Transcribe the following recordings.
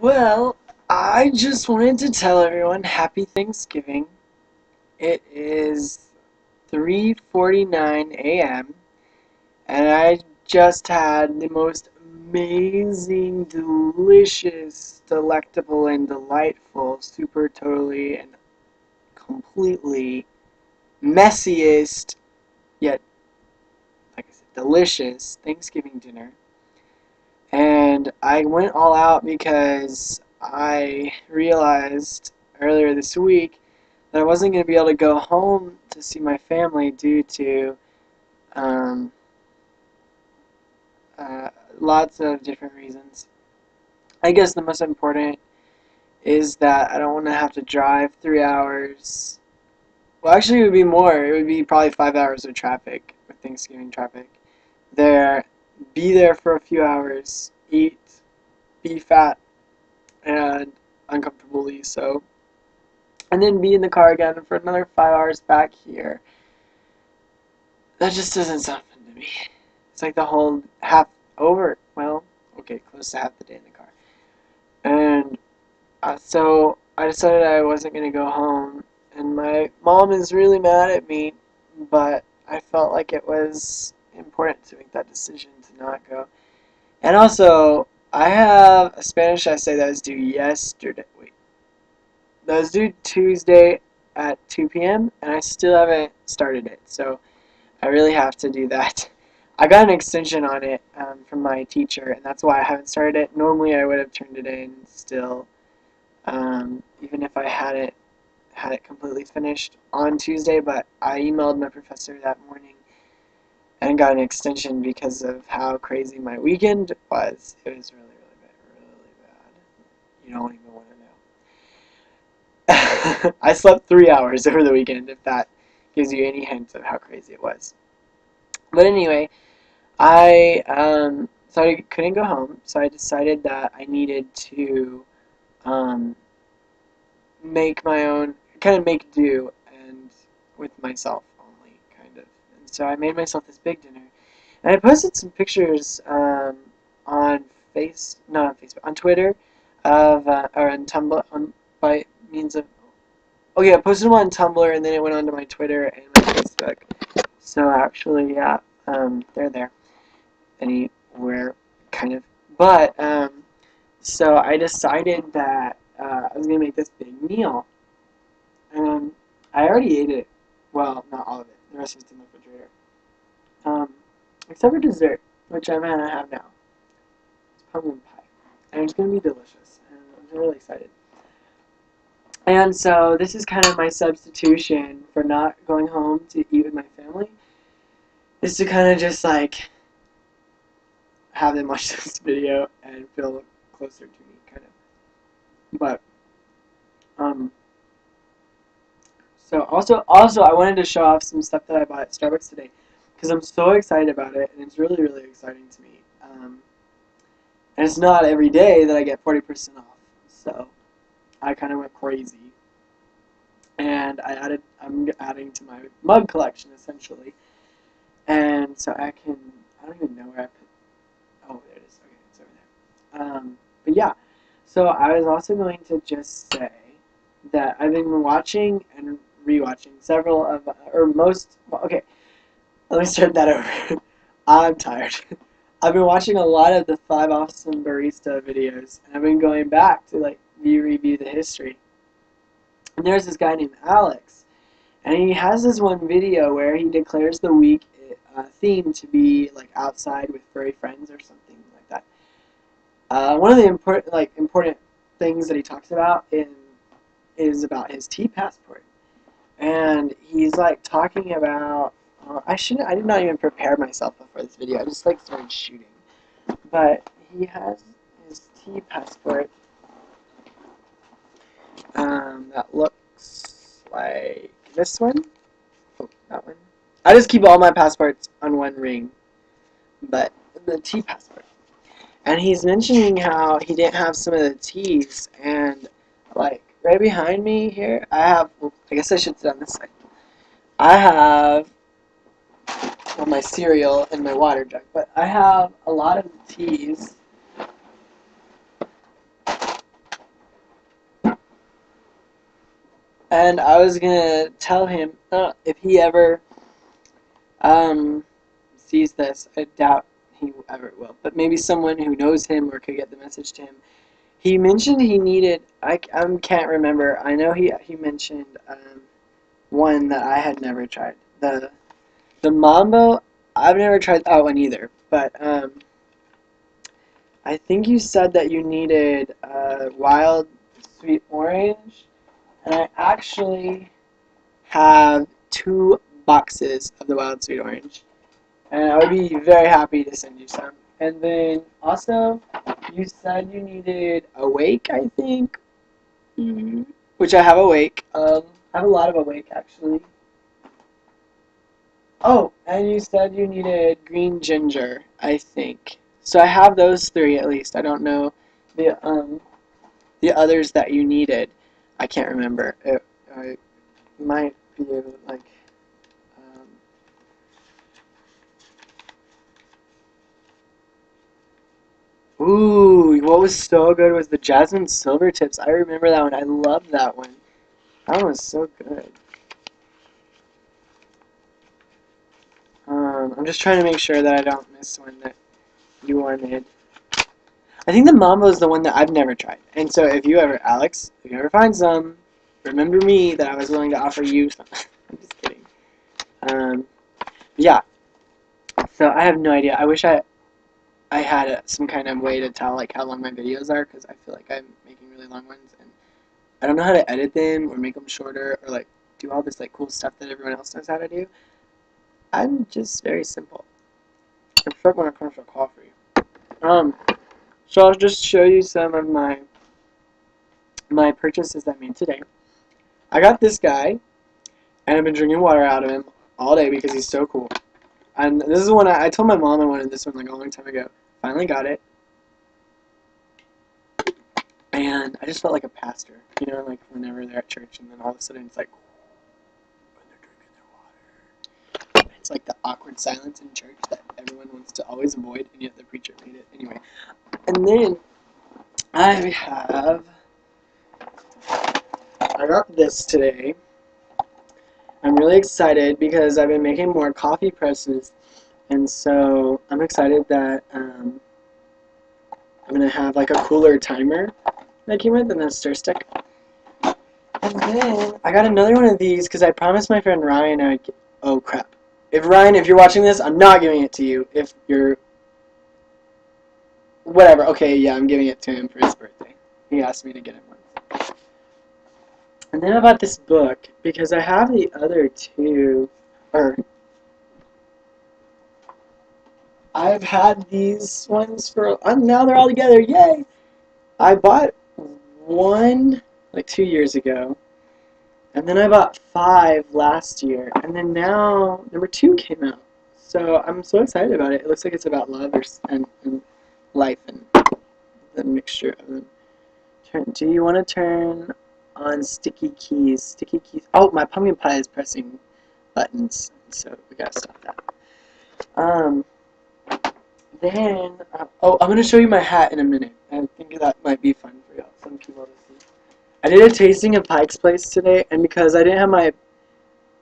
Well, I just wanted to tell everyone happy Thanksgiving. It is 3:49 a.m. and I just had the most amazing, delicious, delectable and delightful, super totally and completely messiest yet like I said delicious Thanksgiving dinner. And I went all out because I realized earlier this week that I wasn't going to be able to go home to see my family due to um, uh, lots of different reasons. I guess the most important is that I don't want to have to drive three hours. Well, actually, it would be more. It would be probably five hours of traffic with Thanksgiving traffic. There, be there for a few hours, eat, be fat, and uncomfortably so, and then be in the car again for another five hours back here. That just doesn't sound fun to me. It's like the whole half over, well, okay, close to half the day in the car. And uh, so I decided I wasn't going to go home, and my mom is really mad at me, but I felt like it was important to make that decision not go. And also, I have a Spanish essay that was due yesterday. Wait. That was due Tuesday at 2 p.m. and I still haven't started it. So I really have to do that. I got an extension on it um, from my teacher, and that's why I haven't started it. Normally, I would have turned it in still, um, even if I had it had it completely finished on Tuesday. But I emailed my professor that morning and got an extension because of how crazy my weekend was. It was really, really bad, really bad. You don't even want to know. I slept three hours over the weekend, if that gives you any hint of how crazy it was. But anyway, I um, so I couldn't go home, so I decided that I needed to um, make my own, kind of make do, and with myself so I made myself this big dinner. And I posted some pictures um, on face, not on Facebook, on Twitter, of uh, or on Tumblr, on by means of. Oh yeah, I posted them on Tumblr, and then it went onto my Twitter and my Facebook. So actually, yeah, um, they're there. Anywhere, kind of. But um, so I decided that uh, I was gonna make this big meal, and I already ate it. Well, not all of it. The rest of it's. Um, except for dessert, which I'm gonna have now. It's pumpkin pie, and it's gonna be delicious, and I'm really excited. And so this is kind of my substitution for not going home to eat with my family. Is to kind of just like have them watch this video and feel closer to me, kind of. But um, so also, also I wanted to show off some stuff that I bought at Starbucks today because I'm so excited about it, and it's really, really exciting to me. Um, and it's not every day that I get 40% off, so I kind of went crazy. And I added, I'm adding to my mug collection essentially, and so I can, I don't even know where I put. Oh, there it is. Okay, it's over there. Um, but yeah, so I was also going to just say that I've been watching and rewatching several of, or most, okay, let me start that over. I'm tired. I've been watching a lot of the Five Awesome Barista videos, and I've been going back to, like, re-review the history. And there's this guy named Alex, and he has this one video where he declares the week uh, theme to be, like, outside with furry friends or something like that. Uh, one of the important, like, important things that he talks about in is about his tea passport and he's like talking about. I shouldn't. I did not even prepare myself for this video. I just like started shooting. But he has his tea passport. Um, that looks like this one. Oh, that one. I just keep all my passports on one ring, but the tea passport. And he's mentioning how he didn't have some of the teas, and like right behind me here, I have, I guess I should sit on this side. I have well, my cereal and my water jug, but I have a lot of teas. And I was gonna tell him uh, if he ever um, sees this, I doubt he ever will, but maybe someone who knows him or could get the message to him. He mentioned he needed, I, um can't remember, I know he, he mentioned um, one that I had never tried, the the Mambo. I've never tried that one either, but um, I think you said that you needed uh, wild sweet orange, and I actually have two boxes of the wild sweet orange, and I would be very happy to send you some. And then also, you said you needed awake, I think, Mm-hmm. which I have awake. Um, I have a lot of awake actually. Oh, and you said you needed green ginger, I think. So I have those three at least. I don't know the um the others that you needed. I can't remember. It, I might be like um, Ooh, what was so good was the Jasmine Silver Tips. I remember that one. I loved that one. That one was so good. Um, I'm just trying to make sure that I don't miss one that you wanted. I think the Mambo is the one that I've never tried. And so if you ever, Alex, if you ever find some, remember me that I was willing to offer you some. I'm just kidding. Um, yeah. So I have no idea. I wish I I had a, some kind of way to tell like how long my videos are because I feel like I'm making really long ones and I don't know how to edit them or make them shorter or like do all this like cool stuff that everyone else knows how to do. I'm just very simple. I'm sure when it comes to you. Um, so I'll just show you some of my my purchases I made today. I got this guy, and I've been drinking water out of him all day because he's so cool. And this is one I, I told my mom I wanted this one like a long time ago. Finally got it. And I just felt like a pastor, you know, like whenever they're at church and then all of a sudden it's like when they're drinking their water. It's like the awkward silence in church that everyone wants to always avoid and yet the preacher made it anyway. And then I have I got this today. I'm really excited because I've been making more coffee presses, and so I'm excited that um, I'm gonna have like a cooler timer that came with and a stir stick. And then I got another one of these because I promised my friend Ryan I would. Get, oh crap! If Ryan, if you're watching this, I'm not giving it to you. If you're whatever, okay, yeah, I'm giving it to him for his birthday. He asked me to get him one. And then about this book because I have the other two, or I've had these ones for, uh, now they're all together, yay! I bought one like two years ago, and then I bought five last year, and then now number two came out. So I'm so excited about it. It looks like it's about love and, and life and the mixture of them. Turn, do you want to turn on sticky keys. Sticky keys. Oh, my pumpkin pie is pressing buttons, so we gotta stop that. Um, then, uh, oh, I'm gonna show you my hat in a minute. I think that might be fun for y'all, some people to see. I did a tasting of Pike's Place today, and because I didn't have my,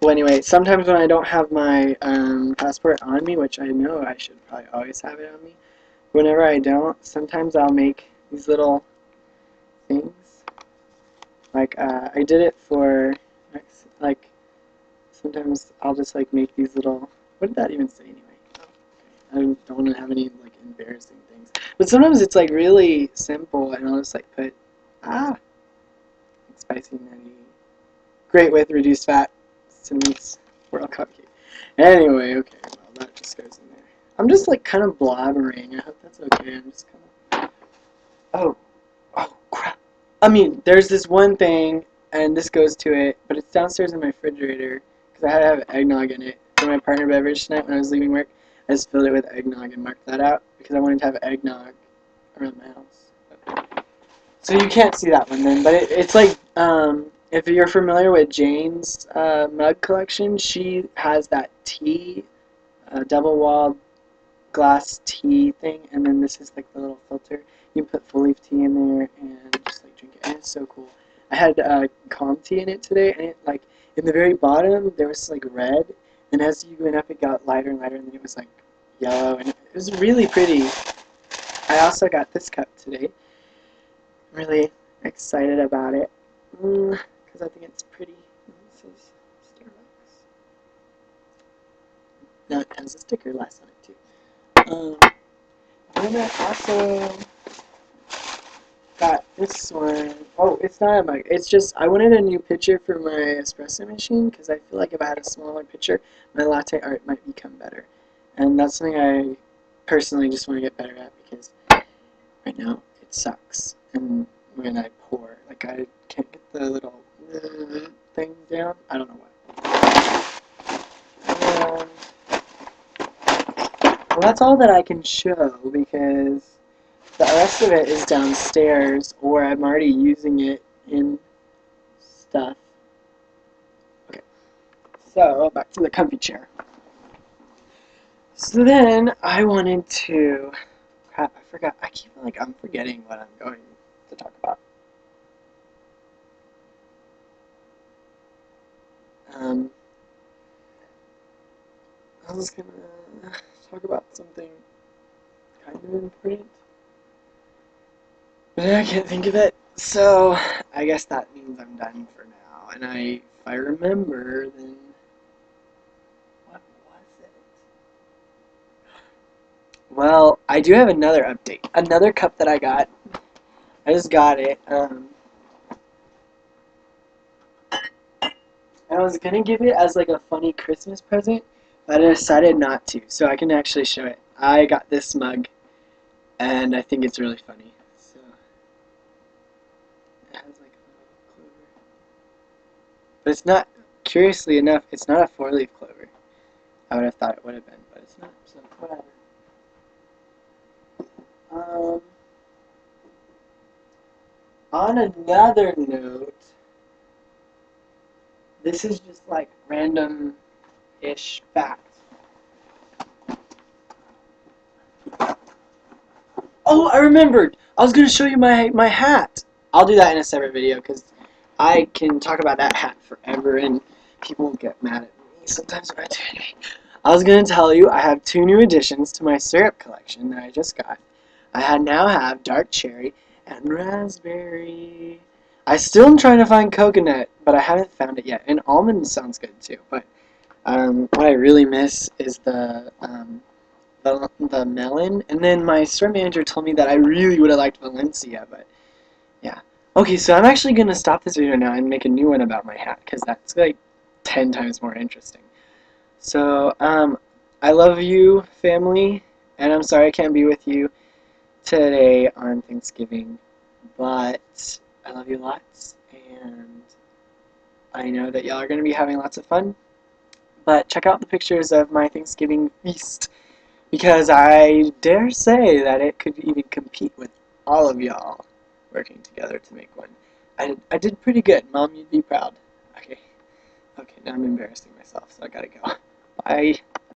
well, anyway, sometimes when I don't have my um, passport on me, which I know I should probably always have it on me, whenever I don't, sometimes I'll make these little things like uh, I did it for like sometimes I'll just like make these little what did that even say anyway? I don't, don't want to have any like embarrassing things. But sometimes it's like really simple and I'll just like put ah spicy nutty great with reduced fat cinnamon swirl cupcake. Anyway, okay, well that just goes in there. I'm just like kind of blabbering. I hope that's okay. I'm just kind of oh oh crap. I mean, there's this one thing, and this goes to it, but it's downstairs in my refrigerator because I had to have eggnog in it for my partner beverage tonight when I was leaving work. I just filled it with eggnog and marked that out because I wanted to have eggnog around my house. So you can't see that one then, but it, it's like um, if you're familiar with Jane's uh, mug collection, she has that tea, uh, double walled glass tea thing, and then this is like the little filter. You put full leaf tea in there and just like drink it. And it's so cool. I had uh, palm tea in it today, and it like in the very bottom there was like red, and as you went up it got lighter and lighter, and then it was like yellow, and it was really pretty. I also got this cup today. Really excited about it because I think it's pretty. This is Starbucks. Now it has a sticker last on it too. Um, I also got this one. Oh, it's not a mug. It's just I wanted a new pitcher for my espresso machine because I feel like if I had a smaller pitcher, my latte art might become better. And that's something I personally just want to get better at because right now it sucks. And when I pour, like I can't get the little thing down. I don't know why. Um, well, that's all that I can show because the rest of it is downstairs or I'm already using it in stuff. Okay, so back to the comfy chair. So then I wanted to, crap, I forgot, I keep like I'm forgetting what I'm going to talk about. Um, I was gonna talk about something kind of important, but I can't think of it. So I guess that means I'm done for now. And I, if I remember, then what was it? Well, I do have another update. Another cup that I got. I just got it. Um, I was gonna give it as like a funny Christmas present, but I decided not to, so I can actually show it. I got this mug, and I think it's really funny. So it has like a little clover, but it's not. Curiously enough, it's not a four-leaf clover. I would have thought it would have been, but it's not. So whatever. Um. On another note, this is just like random-ish facts. Oh, I remembered! I was gonna show you my my hat. I'll do that in a separate video because I can talk about that hat forever and people get mad at me sometimes when I do it. I was gonna tell you I have two new additions to my syrup collection that I just got. I now have dark cherry and raspberry. I still am trying to find coconut, but I haven't found it yet. And almond sounds good too, but um, what I really miss is the, um, the the melon. And then my store manager told me that I really would have liked Valencia, but yeah. Okay, so I'm actually gonna stop this video now and make a new one about my hat because that's like ten times more interesting. So um, I love you, family, and I'm sorry I can't be with you today on Thanksgiving, but I love you lots, and I know that y'all are going to be having lots of fun. But check out the pictures of my Thanksgiving feast, because I dare say that it could even compete with all of y'all working together to make one. I, I did pretty good. Mom, you'd be proud. Okay. Okay, now I'm embarrassing myself, so I gotta go. Bye.